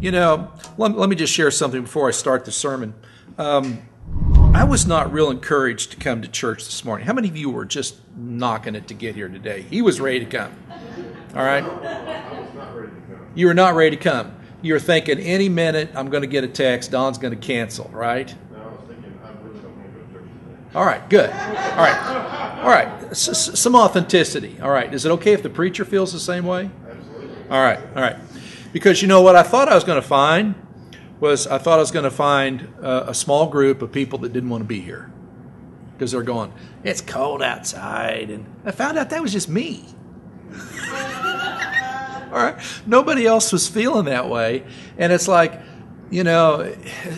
You know, let, let me just share something before I start the sermon. Um, I was not real encouraged to come to church this morning. How many of you were just knocking it to get here today? He was ready to come. All right? I was not ready to come. You were not ready to come. You were thinking any minute I'm going to get a text, Don's going to cancel, right? All right, good. All right, all right. S- some authenticity. All right. Is it okay if the preacher feels the same way? Absolutely. All right, all right. Because you know what I thought I was going to find was I thought I was going to find a, a small group of people that didn't want to be here because they're going. It's cold outside, and I found out that was just me. all right. Nobody else was feeling that way, and it's like you know,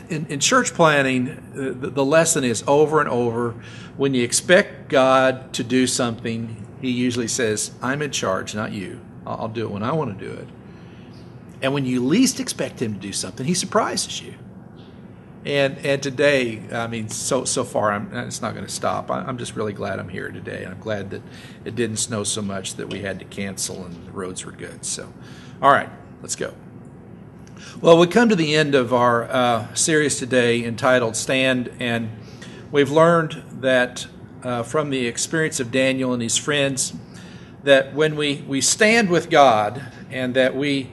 in, in church planning, the, the, lesson is over and over. When you expect God to do something, He usually says, I'm in charge, not you. I'll, I'll do it when I want to do it. And when you least expect Him to do something, He surprises you. And and today, I mean, so so far, I'm, it's not going to stop. I, I'm just really glad I'm here today. I'm glad that it didn't snow so much that we had to cancel and the roads were good. So, all right, let's go. Well, we come to the end of our uh, series today entitled Stand, and we've learned that uh, from the experience of Daniel and his friends that when we, we stand with God and that we,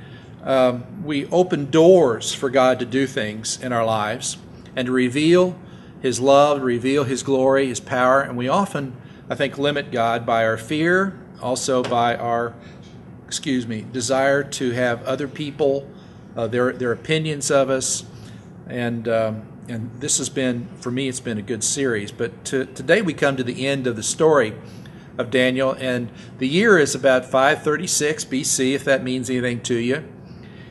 um, we open doors for God to do things in our lives and to reveal His love, reveal His glory, His power, and we often, I think, limit God by our fear, also by our, excuse me, desire to have other people uh, their their opinions of us, and um, and this has been for me it's been a good series. But to, today we come to the end of the story of Daniel, and the year is about 536 BC, if that means anything to you.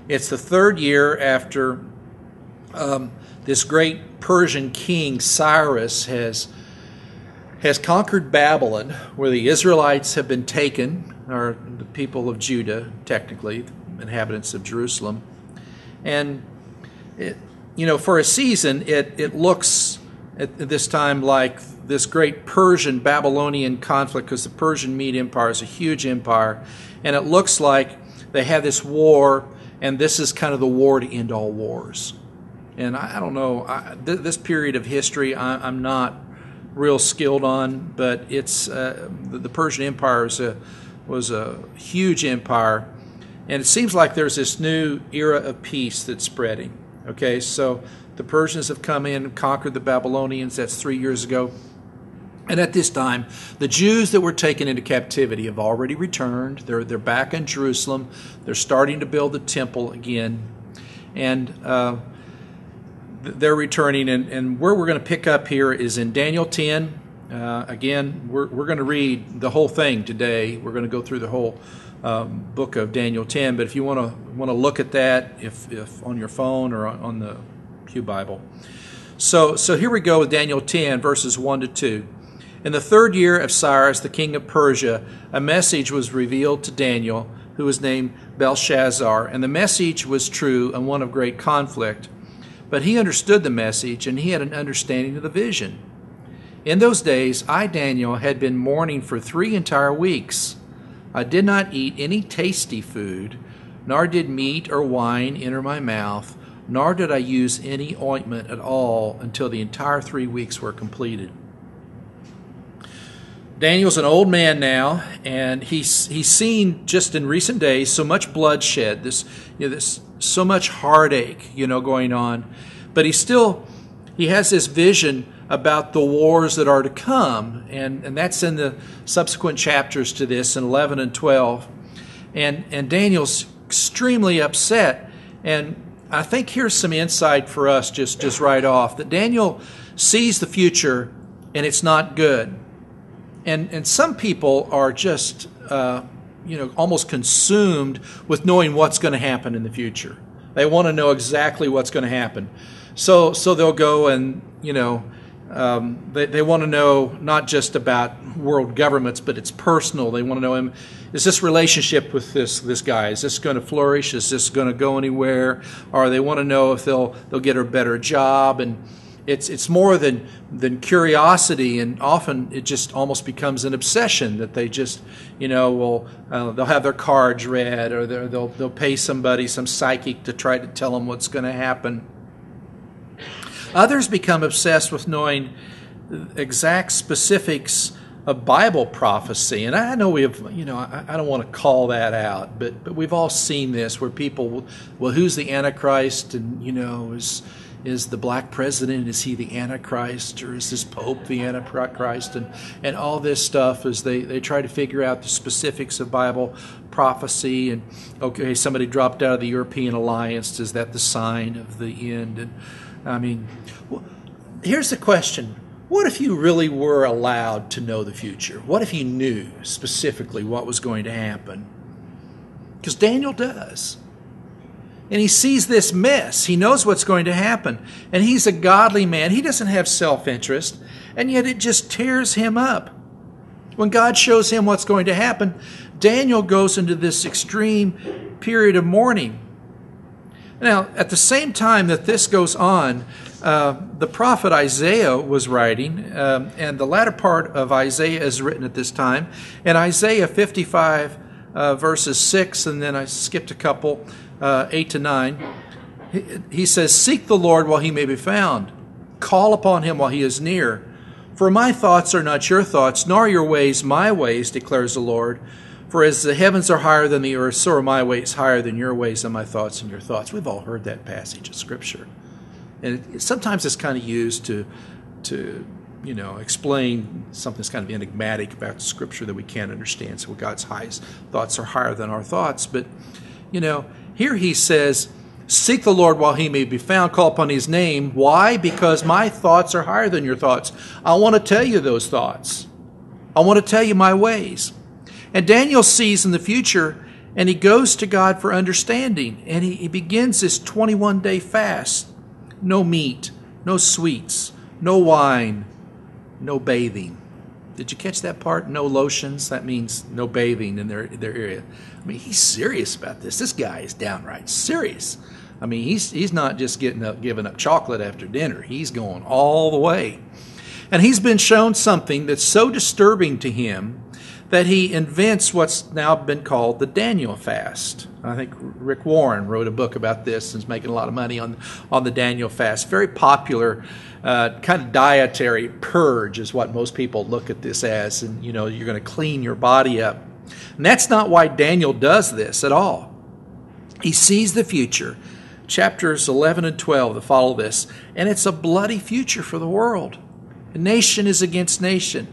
It's the third year after um, this great Persian king Cyrus has has conquered Babylon, where the Israelites have been taken, or the people of Judah, technically, inhabitants of Jerusalem. And, it, you know, for a season, it, it looks at this time like this great Persian Babylonian conflict because the Persian Mede Empire is a huge empire. And it looks like they have this war, and this is kind of the war to end all wars. And I, I don't know, I, th- this period of history I, am not real skilled on, but it's uh, the, the, Persian Empire was a, was a huge empire and it seems like there's this new era of peace that's spreading. Okay, so the Persians have come in and conquered the Babylonians. That's three years ago. And at this time, the Jews that were taken into captivity have already returned. They're, they're back in Jerusalem. They're starting to build the temple again. And uh, they're returning. And, and where we're going to pick up here is in Daniel 10. Uh, again, we're, we're going to read the whole thing today. We're going to go through the whole um, book of Daniel 10. But if you want to want to look at that, if, if on your phone or on, the Pew Bible. So, so here we go with Daniel 10, verses 1 to 2. In the third year of Cyrus, the king of Persia, a message was revealed to Daniel, who was named Belshazzar, and the message was true and one of great conflict. But he understood the message, and he had an understanding of the vision. In those days, I, Daniel, had been mourning for three entire weeks. I did not eat any tasty food, nor did meat or wine enter my mouth, nor did I use any ointment at all until the entire three weeks were completed. Daniel's an old man now, and he's he's seen just in recent days so much bloodshed, this you know, this so much heartache, you know, going on, but he still he has this vision about the wars that are to come, and, and that's in the subsequent chapters to this in 11 and 12. And, and Daniel's extremely upset. And I think here's some insight for us just, just right off that Daniel sees the future and it's not good. And, and some people are just, uh, you know, almost consumed with knowing what's going to happen in the future. They want to know exactly what's going to happen. So, so they'll go and, you know, um, they, they want to know not just about world governments, but it's personal. They want to know him. Is this relationship with this this guy? Is this going to flourish? Is this going to go anywhere? Or they want to know if they'll they'll get a better job and it's it's more than than curiosity, and often it just almost becomes an obsession that they just, you know, will uh, they'll have their cards read, or they'll they'll pay somebody, some psychic, to try to tell them what's going to happen. Others become obsessed with knowing exact specifics of Bible prophecy. And I know we have, you know, I, I, don't want to call that out, but, but we've all seen this where people, well, who's the Antichrist? And, you know, is, is the black president, is he the Antichrist? Or is this Pope the Antichrist? And, and all this stuff as they, they try to figure out the specifics of Bible prophecy. And, okay, somebody dropped out of the European alliance. Is that the sign of the end? And, I mean, here's the question what if you really were allowed to know the future? What if you knew specifically what was going to happen? Because Daniel does. And he sees this mess. He knows what's going to happen. And he's a godly man. He doesn't have self interest. And yet it just tears him up. When God shows him what's going to happen, Daniel goes into this extreme period of mourning. Now, at the same time that this goes on, uh, the prophet Isaiah was writing, um, and the latter part of Isaiah is written at this time. And Isaiah 55, uh, verses 6, and then I skipped a couple, uh, 8 to 9. He, he says, Seek the Lord while he may be found, call upon him while he is near. For my thoughts are not your thoughts, nor your ways my ways, declares the Lord. For as the heavens are higher than the earth, so are my ways higher than your ways, and my thoughts and your thoughts. We've all heard that passage of Scripture. And it, sometimes it's kind of used to, to, you know, explain something that's kind of enigmatic about Scripture that we can't understand. So God's highest thoughts are higher than our thoughts. But, you know, here he says, Seek the Lord while he may be found, call upon his name. Why? Because my thoughts are higher than your thoughts. I want to tell you those thoughts. I want to tell you my ways. And Daniel sees in the future and he goes to God for understanding. And he, he begins this 21 day fast no meat, no sweets, no wine, no bathing. Did you catch that part? No lotions. That means no bathing in their their area. I mean, he's serious about this. This guy is downright serious. I mean, he's he's not just getting up, giving up chocolate after dinner. He's going all the way, and he's been shown something that's so disturbing to him that he invents what's now been called the Daniel fast. I think Rick Warren wrote a book about this and is making a lot of money on, on the Daniel fast. Very popular uh, kind of dietary purge is what most people look at this as. And, you know, you're going to clean your body up. And that's not why Daniel does this at all. He sees the future. Chapters 11 and 12 that follow this. And it's a bloody future for the world. Nation is against nation.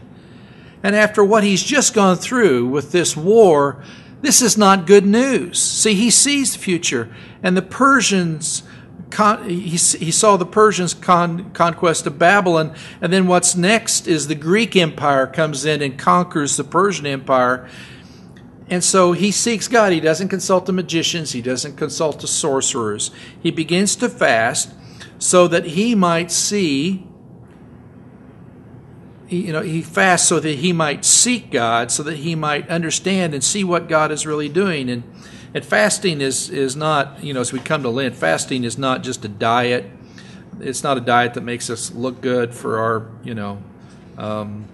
And after what he's just gone through with this war, this is not good news. See, he sees the future, and the Persians. Con, he, he, saw the Persians' con, conquest of Babylon, and then what's next is the Greek Empire comes in and conquers the Persian Empire. And so he seeks God. He doesn't consult the magicians, he doesn't consult the sorcerers. He begins to fast so that he might see you know, he fasts so that he might seek God, so that he might understand and see what God is really doing. And and fasting is is not, you know, as we come to Lent, fasting is not just a diet. It's not a diet that makes us look good for our, you know, um,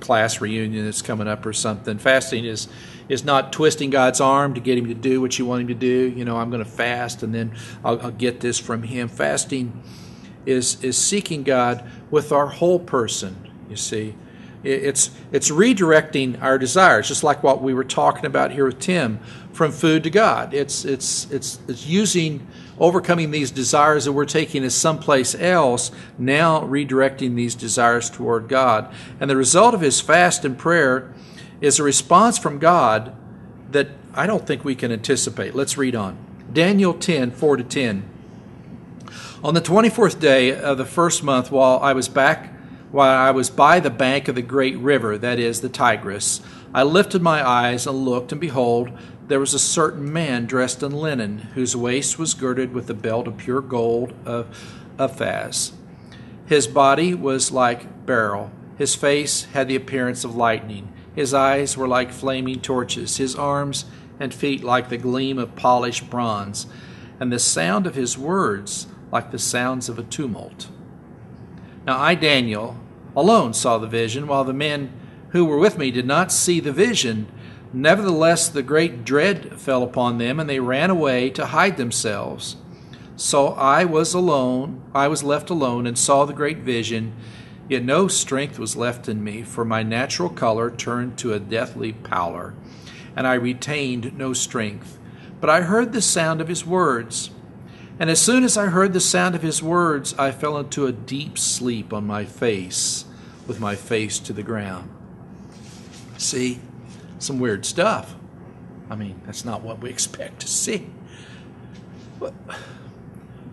class reunion that's coming up or something. Fasting is is not twisting God's arm to get him to do what you want him to do. You know, I'm going to fast and then I'll, I'll get this from him. Fasting is is seeking God with our whole person you see, it's it's redirecting our desires, just like what we were talking about here with Tim, from food to God. It's it's it's it's using overcoming these desires that we're taking as someplace else, now redirecting these desires toward God. And the result of his fast and prayer is a response from God that I don't think we can anticipate. Let's read on. Daniel 10, 4 to 10. On the 24th day of the first month, while I was back while I was by the bank of the great river, that is, the Tigris, I lifted my eyes and looked, and behold, there was a certain man dressed in linen, whose waist was girded with a belt of pure gold of Uphaz. His body was like beryl. His face had the appearance of lightning. His eyes were like flaming torches. His arms and feet like the gleam of polished bronze. And the sound of his words like the sounds of a tumult. Now I, Daniel, alone saw the vision, while the men who were with me did not see the vision. Nevertheless, the great dread fell upon them, and they ran away to hide themselves. So I was alone, I was left alone, and saw the great vision. Yet no strength was left in me, for my natural color turned to a deathly pallor, and I retained no strength. But I heard the sound of his words. And as soon as I heard the sound of his words, I fell into a deep sleep on my face, with my face to the ground. See, some weird stuff. I mean, that's not what we expect to see. What,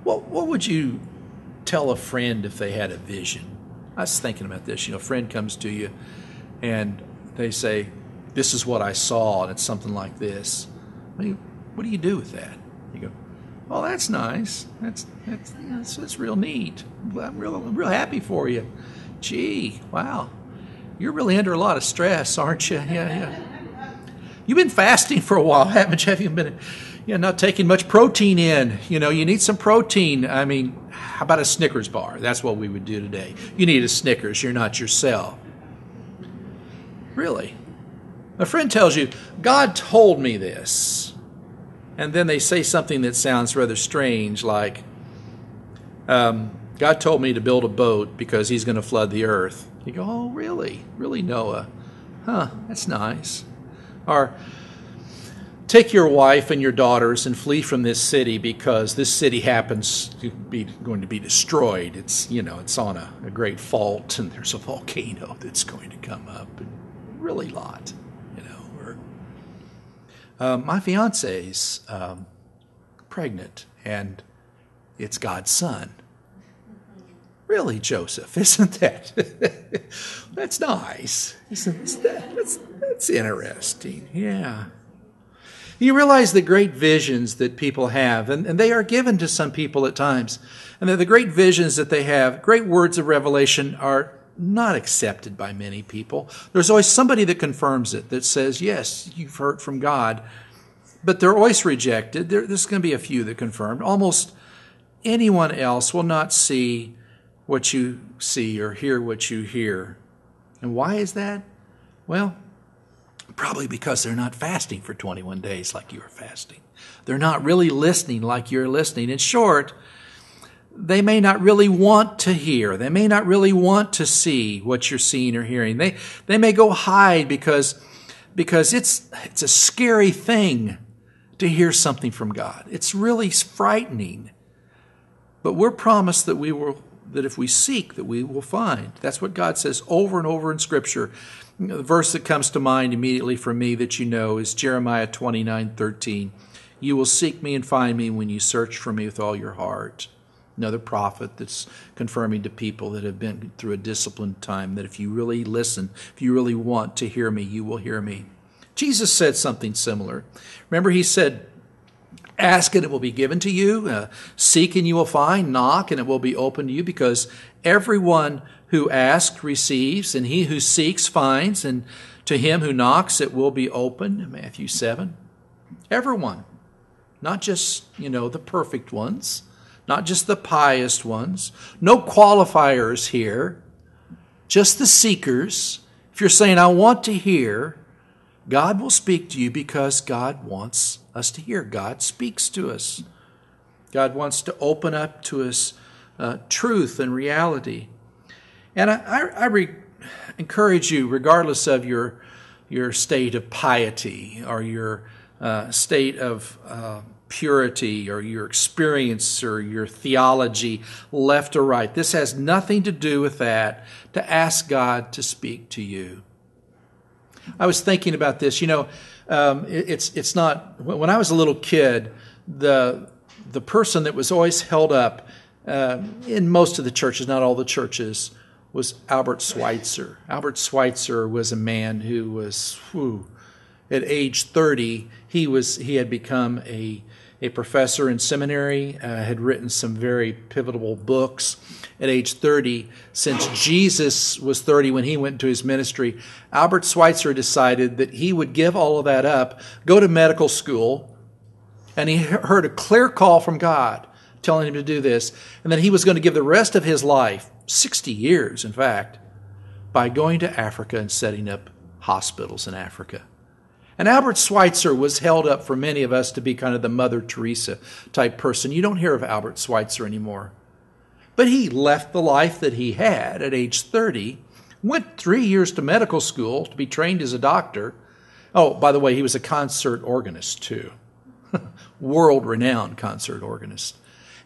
what, what would you tell a friend if they had a vision? I was thinking about this. You know, a friend comes to you and they say, This is what I saw, and it's something like this. Do you, what do, you do with that? You go, Oh, that's nice. That's, that's, that's, that's real neat. I'm real, I'm real happy for you. Gee, wow. You're really under a lot of stress, aren't you? Yeah, yeah. You've been fasting for a while, haven't you? Have you been know, not taking much protein in? You know, you need some protein. I mean, how about a Snickers bar? That's what we would do today. You need a Snickers. You're not yourself. Really? A friend tells you, God told me this. And then they say something that sounds rather strange, like, um, God told me to build a boat because he's going to flood the earth. You go, oh, really? Really, Noah? Huh, that's nice. Or, take your wife and your daughters and flee from this city because this city happens to be going to be destroyed. It's, you know, it's on a, a great fault and there's a volcano that's going to come up. Really Lot, uh, my fiance's um, pregnant and it's God's son. Really, Joseph, isn't that? that's nice. Isn't that? That's, that's interesting. Yeah. You realize the great visions that people have, and, and they are given to some people at times. And that the great visions that they have, great words of revelation, are not accepted by many people. There's always somebody that confirms it, that says, yes, you've heard from God. But they're always rejected. There, there's going to be a few that confirm. Almost anyone else will not see what you see or hear what you hear. And why is that? Well, probably because they're not fasting for 21 days like you are fasting. They're not really listening like you're listening. In short, they may not really want to hear. They may not really want to see what you're seeing or hearing. They, they may go hide because, because it's, it's a scary thing to hear something from God. It's really frightening. But we're promised that we will that if we seek, that we will find. That's what God says over and over in Scripture. The verse that comes to mind immediately for me that you know is Jeremiah 29 13. You will seek me and find me when you search for me with all your heart. Another prophet that's confirming to people that have been through a disciplined time that if you really listen, if you really want to hear me, you will hear me. Jesus said something similar. Remember, he said, Ask and it will be given to you. Uh, seek and you will find. Knock and it will be opened to you because everyone who asks receives and he who seeks finds and to him who knocks it will be opened. Matthew 7. Everyone. Not just, you know, the perfect ones, not just the pious ones. No qualifiers here. Just the seekers. If you're saying, I want to hear, God will speak to you because God wants us to hear. God speaks to us. God wants to open up to us uh, truth and reality. And I, I, I re- encourage you, regardless of your, your state of piety or your uh, state of uh, purity or your experience or your theology, left or right, this has nothing to do with that, to ask God to speak to you. I was thinking about this. You know, um, it, it's it's not. When I was a little kid, the the person that was always held up uh, in most of the churches, not all the churches, was Albert Schweitzer. Albert Schweitzer was a man who was, whew, at age 30, he was he had become a a professor in seminary, uh, had written some very pivotal books. At age 30, since Jesus was 30 when he went into his ministry, Albert Schweitzer decided that he would give all of that up, go to medical school, and he heard a clear call from God telling him to do this, and that he was going to give the rest of his life 60 years, in fact, by going to Africa and setting up hospitals in Africa. And Albert Schweitzer was held up for many of us to be kind of the Mother Teresa type person. You don't hear of Albert Schweitzer anymore. But he left the life that he had at age 30, went three years to medical school to be trained as a doctor. Oh, by the way, he was a concert organist too, world renowned concert organist,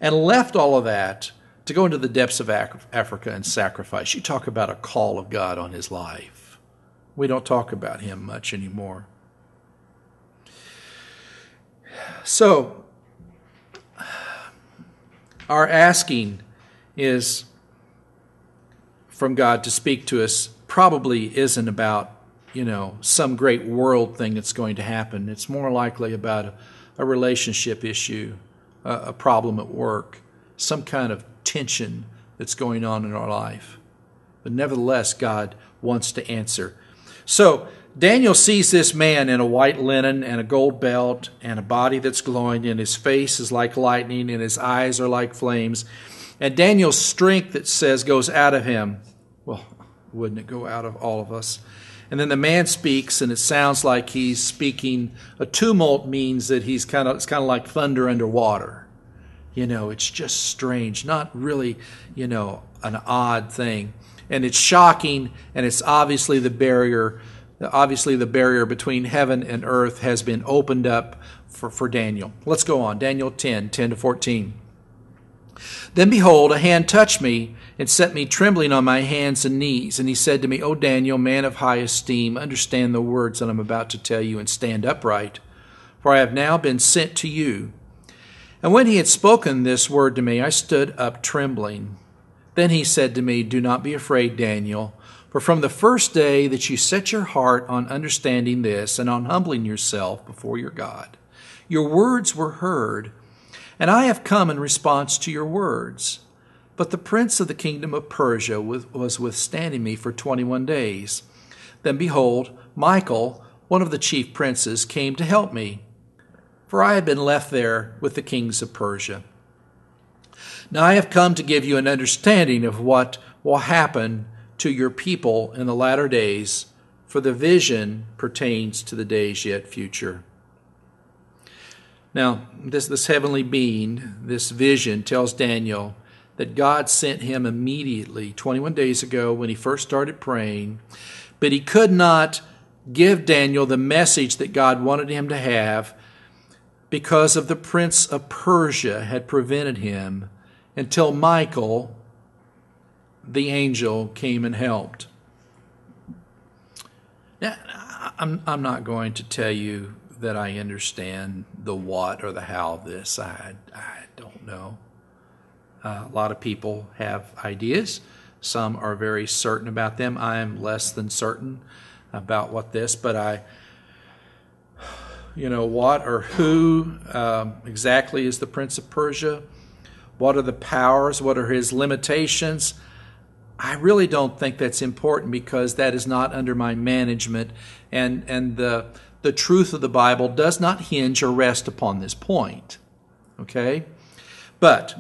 and left all of that to go into the depths of Africa and sacrifice. You talk about a call of God on his life. We don't talk about him much anymore. So, our asking is from God to speak to us probably isn't about, you know, some great world thing that's going to happen. It's more likely about a, a relationship issue, a, a problem at work, some kind of tension that's going on in our life. But nevertheless, God wants to answer. So, Daniel sees this man in a white linen and a gold belt and a body that's glowing, and his face is like lightning, and his eyes are like flames. And Daniel's strength, it says, goes out of him. Well, wouldn't it go out of all of us? And then the man speaks, and it sounds like he's speaking. A tumult means that he's kind of, it's kind of like thunder underwater. You know, it's just strange, not really, you know, an odd thing. And it's shocking, and it's obviously the barrier, obviously the barrier between heaven and earth has been opened up for, for Daniel. Let's go on. Daniel 10, 10 to 14. Then behold, a hand touched me and set me trembling on my hands and knees. And he said to me, O Daniel, man of high esteem, understand the words that I'm about to tell you and stand upright, for I have now been sent to you. And when he had spoken this word to me, I stood up trembling. Then he said to me, Do not be afraid, Daniel, for from the first day that you set your heart on understanding this and on humbling yourself before your God, your words were heard and I have come in response to your words. But the prince of the kingdom of Persia was withstanding me for twenty one days. Then behold, Michael, one of the chief princes, came to help me, for I had been left there with the kings of Persia. Now I have come to give you an understanding of what will happen to your people in the latter days, for the vision pertains to the days yet future. Now, this, this heavenly being, this vision, tells Daniel that God sent him immediately, 21 days ago, when he first started praying, but he could not give Daniel the message that God wanted him to have because of the prince of Persia had prevented him until Michael, the angel, came and helped. Now, I'm, I'm not going to tell you that I understand the what or the how of this. I, I don't know. Uh, a lot of people have ideas. Some are very certain about them. I am less than certain about what this, but I, you know, what or who um, exactly is the Prince of Persia? What are the powers? What are his limitations? I really don't think that's important because that is not under my management, and and the the truth of the Bible does not hinge or rest upon this point. Okay? But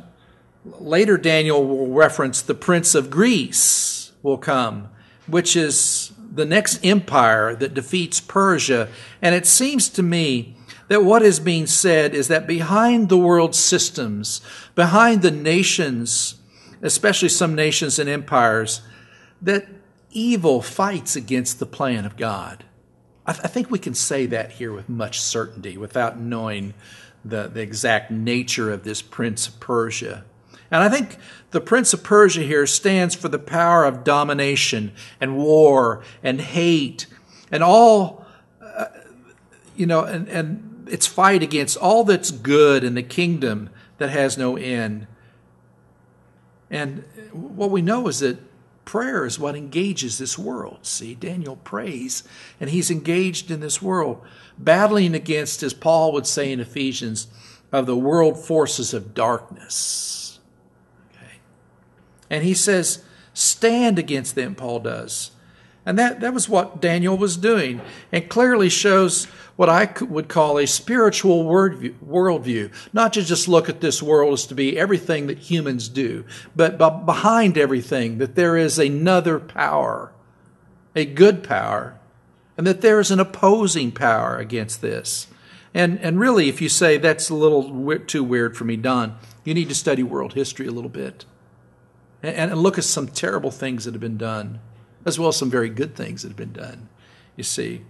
later Daniel will reference the prince of Greece will come, which is the next empire that defeats Persia. And it seems to me that what is being said is that behind the world systems, behind the nations, especially some nations and empires, that evil fights against the plan of God. I, th- I think we can say that here with much certainty without knowing the, the exact nature of this Prince of Persia. And I think the Prince of Persia here stands for the power of domination and war and hate and all, uh, you know, and, and its fight against all that's good in the kingdom that has no end. And what we know is that Prayer is what engages this world. See, Daniel prays, and he's engaged in this world, battling against, as Paul would say in Ephesians, of the world forces of darkness. Okay. And he says, stand against them, Paul does. And that, that was what Daniel was doing, and clearly shows what I would call a spiritual worldview. Not to just look at this world as to be everything that humans do, but behind everything, that there is another power, a good power, and that there is an opposing power against this. And, and really, if you say that's a little too weird for me, Don, you need to study world history a little bit and, and look at some terrible things that have been done as well as some very good things that have been done. You see,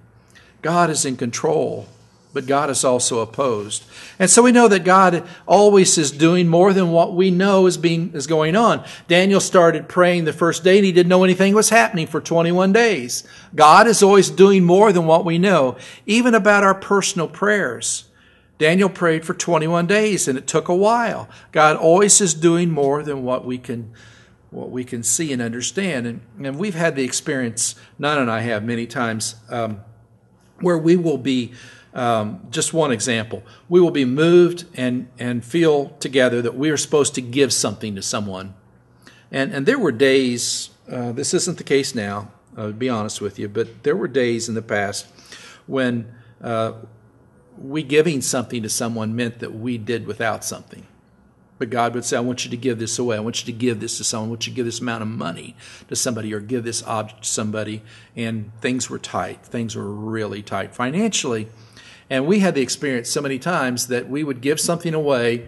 God is in control, but God is also opposed. And so we know that God always is doing more than what we know is being is going on. Daniel started praying the first day and he didn't know anything was happening for 21 days. God is always doing more than what we know, even about our personal prayers. Daniel prayed for 21 days and it took a while. God always is doing more than what we can what we can see and understand. And, and we've had the experience, Nana and I have many times, um, where we will be, um, just one example, we will be moved and, and feel together that we are supposed to give something to someone. And, and there were days, uh, this isn't the case now, I'll be honest with you, but there were days in the past when uh, we giving something to someone meant that we did without something. But God would say, I want you to give this away. I want you to give this to someone. I want you to give this amount of money to somebody or give this object to somebody. And things were tight. Things were really tight financially. And we had the experience so many times that we would give something away,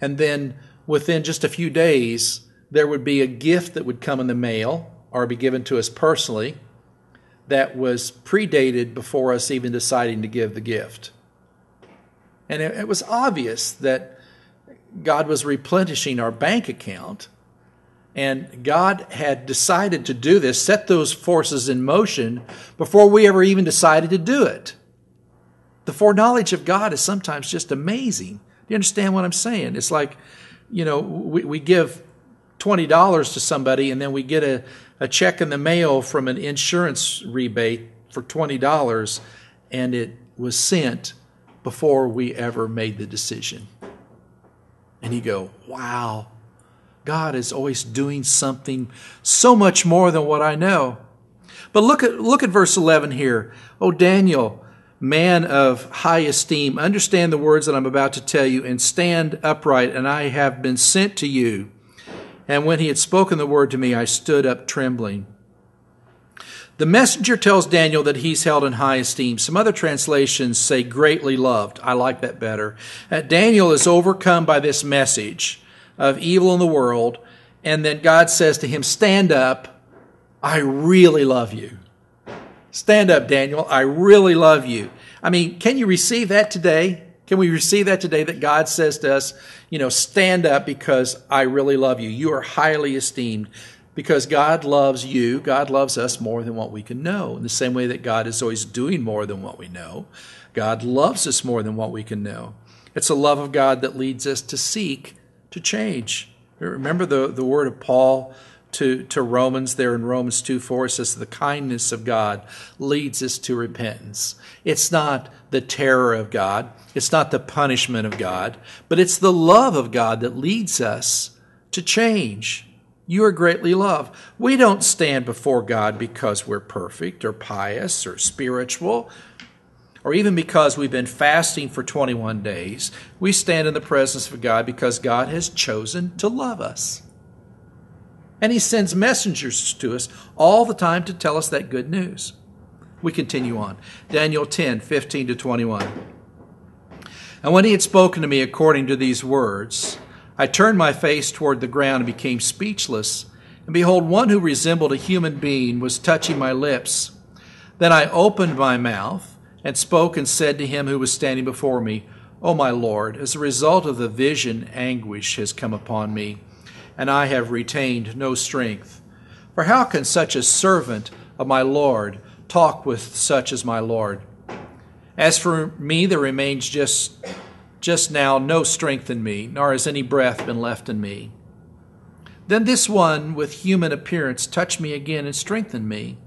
and then within just a few days, there would be a gift that would come in the mail or be given to us personally that was predated before us even deciding to give the gift. And it, it was obvious that God was replenishing our bank account. And God had decided to do this, set those forces in motion before we ever even decided to do it. The foreknowledge of God is sometimes just amazing. Do you understand what I'm saying? It's like, you know, we, we give $20 to somebody and then we get a, a check in the mail from an insurance rebate for $20 and it was sent before we ever made the decision and you go, wow, God is always doing something so much more than what I know. But look at, look at verse 11 here. Oh, Daniel, man of high esteem, understand the words that I'm about to tell you and stand upright, and I have been sent to you. And when he had spoken the word to me, I stood up trembling. The messenger tells Daniel that he's held in high esteem. Some other translations say greatly loved. I like that better. Uh, Daniel is overcome by this message of evil in the world, and then God says to him, Stand up. I really love you. Stand up, Daniel. I really love you. I mean, can you receive that today? Can we receive that today that God says to us, you know, stand up because I really love you. You are highly esteemed because God loves you. God loves us more than what we can know. In the same way that God is always doing more than what we know, God loves us more than what we can know. It's a love of God that leads us to seek to change. Remember the, the word of Paul to, to Romans there in Romans 2 4 says, The kindness of God leads us to repentance. It's not the terror of God, it's not the punishment of God, but it's the love of God that leads us to change you are greatly loved. We don't stand before God because we're perfect or pious or spiritual or even because we've been fasting for 21 days. We stand in the presence of God because God has chosen to love us. And He sends messengers to us all the time to tell us that good news. We continue on. Daniel 10 15 to 21. And when he had spoken to me according to these words, I turned my face toward the ground and became speechless. And behold, one who resembled a human being was touching my lips. Then I opened my mouth and spoke and said to him who was standing before me, O my Lord, as a result of the vision, anguish has come upon me, and I have retained no strength. For how can such a servant of my Lord talk with such as my Lord? As for me, there remains just just now no strength in me, nor has any breath been left in me. Then this one with human appearance touched me again and strengthened me.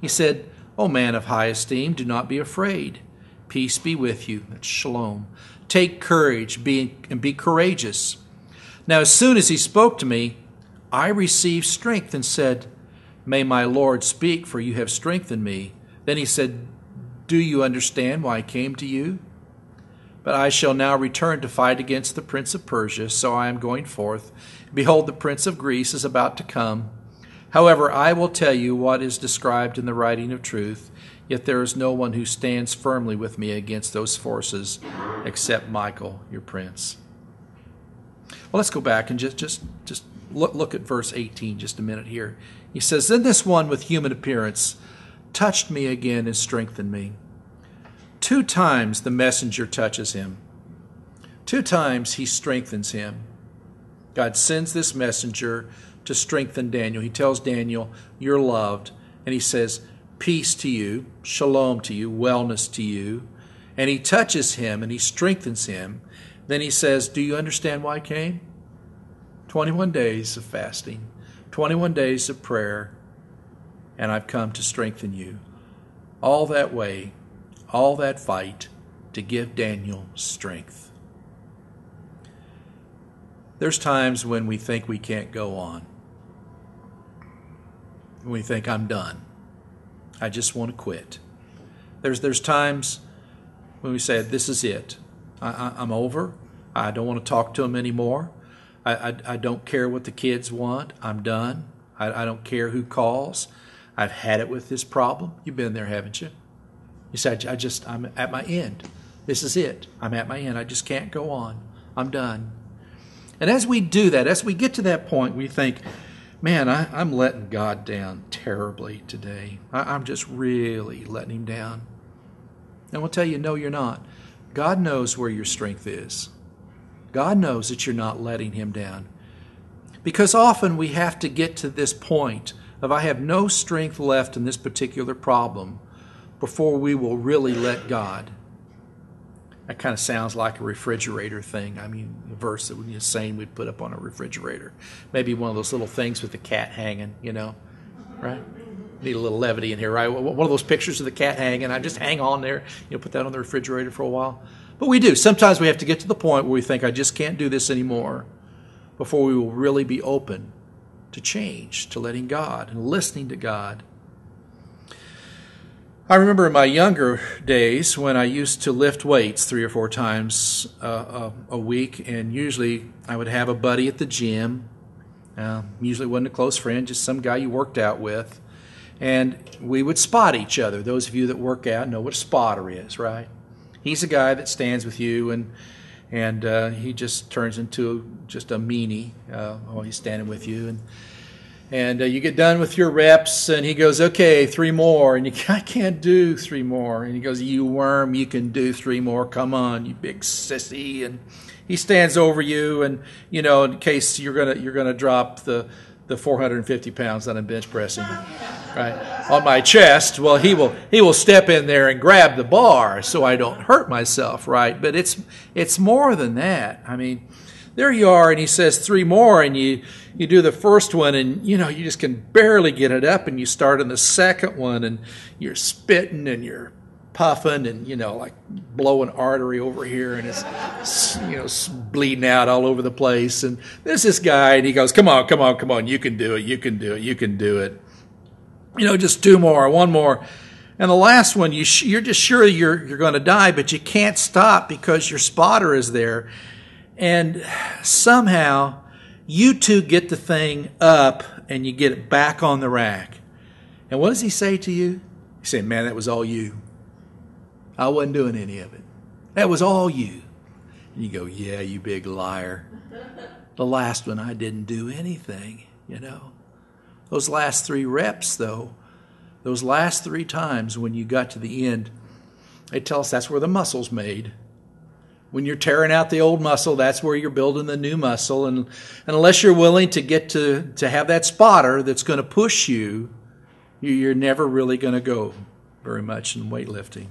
He said, O man of high esteem, do not be afraid. Peace be with you. That's shalom. Take courage be, and be courageous. Now, as soon as he spoke to me, I received strength and said, May my Lord speak, for you have strengthened me. Then he said, Do you understand why I came to you? But I shall now return to fight against the prince of Persia, so I am going forth. Behold, the prince of Greece is about to come. However, I will tell you what is described in the writing of truth, yet there is no one who stands firmly with me against those forces except Michael, your prince. Well, let's go back and just just just look look at verse 18 just a minute here. He says, Then this one with human appearance touched me again and strengthened me. Two times the messenger touches him. Two times he strengthens him. God sends this messenger to strengthen Daniel. He tells Daniel, You're loved. And he says, Peace to you, shalom to you, wellness to you. And he touches him and he strengthens him. Then he says, Do you understand why I came? 21 days of fasting, 21 days of prayer, and I've come to strengthen you. All that way, all that fight to give Daniel strength. There's times when we think we can't go on. We think I'm done. I just want to quit. There's there's times when we say this is it. I, am over. I don't want to talk to them anymore. I, I, I, don't care what the kids want. I'm done. I, I don't care who calls. I've had it with this problem. You've been there, haven't you? You say, I just, I'm at my end. This is it. I'm at my end. I just can't go on. I'm done. And as we do that, as we get to that point, we think, man, I, am letting God down terribly today. I, I'm just really letting Him down. And we'll tell you, no, you're not. God knows where your strength is. God knows that you're not letting Him down. Because often we have to get to this point of I have no strength left in this particular problem before we will really let God. That kind of sounds like a refrigerator thing. I mean, a verse that we're saying we'd put up on a refrigerator. Maybe one of those little things with the cat hanging, you know, right? Need a little levity in here, right? One of those pictures of the cat hanging. I just hang on there. You know, put that on the refrigerator for a while. But we do. Sometimes we have to get to the point where we think, I just can't do this anymore before we will really be open to change, to letting God and listening to God. I remember in my younger days when I used to lift weights three or four times uh, a, a, week, and usually I would have a buddy at the gym. Uh, usually wasn't a close friend, just some guy you worked out with. And we would spot each other. Those of you that work out know what a spotter is, right? He's a guy that stands with you and and uh, he just turns into just a meanie uh, while he's standing with you and and uh, you get done with your reps and he goes okay three more. And you I can't do three more. And he goes you worm you can do three more. Come on you big sissy. And he stands over you and you know in case you're gonna you're gonna drop the the 450 pounds that I'm bench pressing right on my chest well he will he will step in there and grab the bar so I don't hurt myself right? But it's it's more than that. I mean there you are and he says three more and you you do the first one and you know you just can barely get it up and you start on the second one and you're spitting and you're puffing and you know like blowing artery over here and it's you know bleeding out all over the place and there's this guy and he goes come on come on come on you can do it you can do it you can do it. You know just two more one more. And the last one you sh- you're just sure you're you're going to die but you can't stop because your spotter is there and somehow you two get the thing up and you get it back on the rack. And what does he say to you? He said, Man, that was all you. I wasn't doing any of it. That was all you. And you go, Yeah, you big liar. The last one, I didn't do anything, you know. Those last three reps, though, those last three times when you got to the end, they tell us that's where the muscle's made. When you're tearing out the old muscle, that's where you're building the new muscle. And, and unless you're willing to get to, to have that spotter that's going to push you, you're never really going to go very much in weightlifting.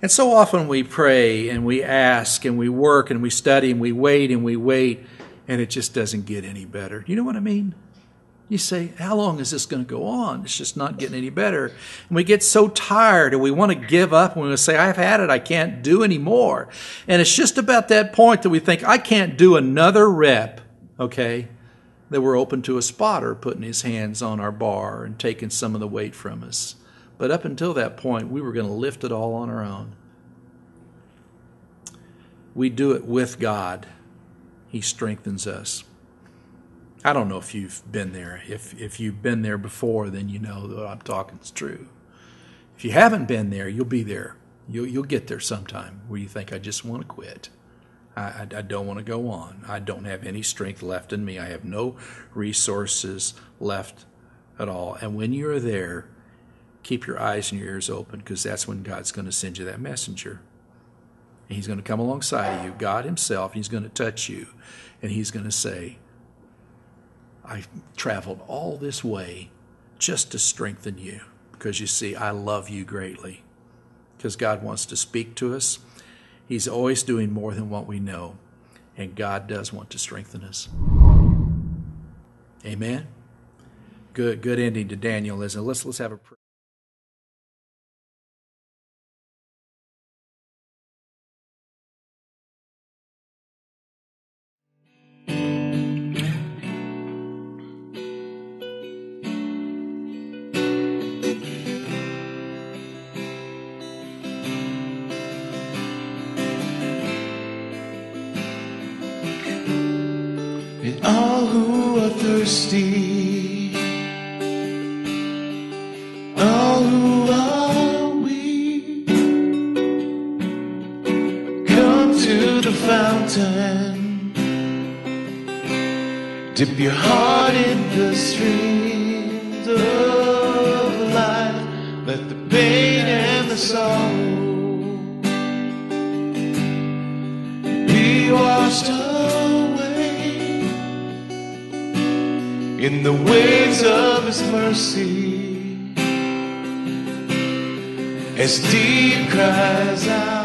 And so often we pray and we ask and we work and we study and we wait and we wait, and it just doesn't get any better. You know what I mean? You say, How long is this going to go on? It's just not getting any better. And we get so tired and we want to give up and we say, I've had it. I can't do anymore. And it's just about that point that we think, I can't do another rep, okay? that we're open to a spotter putting his hands on our bar and taking some of the weight from us. But up until that point, we were going to lift it all on our own. We do it with God. He strengthens us. I don't know if you've been there. If if you've been there before, then you know that I'm talking is true. If you haven't been there, you'll be there. You'll you'll get there sometime where you think I just want to quit. I, I, I don't want to go on. I don't have any strength left in me. I have no resources left at all. And when you're there, keep your eyes and your ears open because that's when God's going to send you that messenger. And he's going to come alongside of you, God Himself. He's going to touch you, and He's going to say, I traveled all this way just to strengthen you because you see, I love you greatly. Because God wants to speak to us. He's always doing more than what we know, and God does want to strengthen us. Amen. Good, good ending to Daniel, isn't it? Let's let's have a prayer. And all who are thirsty, all who are weak, come to the fountain. Dip your heart in the streams of life. Let the pain and the sorrow in the waves of His mercy. As deep cries out.